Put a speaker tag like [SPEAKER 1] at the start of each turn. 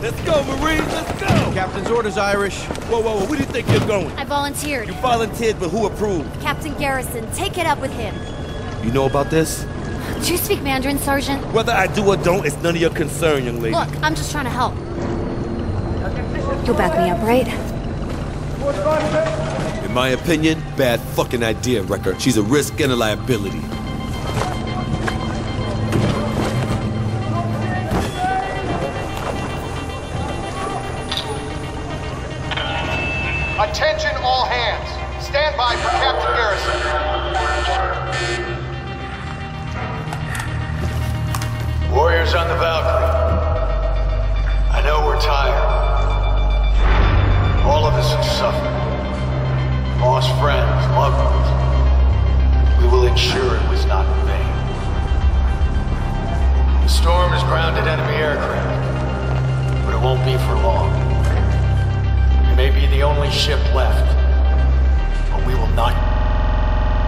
[SPEAKER 1] go, Marines, let's go!
[SPEAKER 2] Captain's orders, Irish.
[SPEAKER 1] Whoa, whoa, whoa, where do you think you're going?
[SPEAKER 3] I volunteered.
[SPEAKER 1] You volunteered, but who approved?
[SPEAKER 3] Captain Garrison, take it up with him.
[SPEAKER 1] You know about this?
[SPEAKER 3] Do you speak Mandarin, Sergeant?
[SPEAKER 1] Whether I do or don't, it's none of your concern, young lady.
[SPEAKER 3] Look, I'm just trying to help. You'll back me up, right?
[SPEAKER 1] In my opinion, bad fucking idea, Recker. She's a risk and a liability.
[SPEAKER 4] Attention all hands. Stand by for Captain Garrison.
[SPEAKER 5] Warriors on the Valkyrie. I know we're tired. All of us have suffered. Lost friends, loved ones. We will ensure it was not in vain. The storm has grounded enemy aircraft, but it won't be for long. May be the only ship left,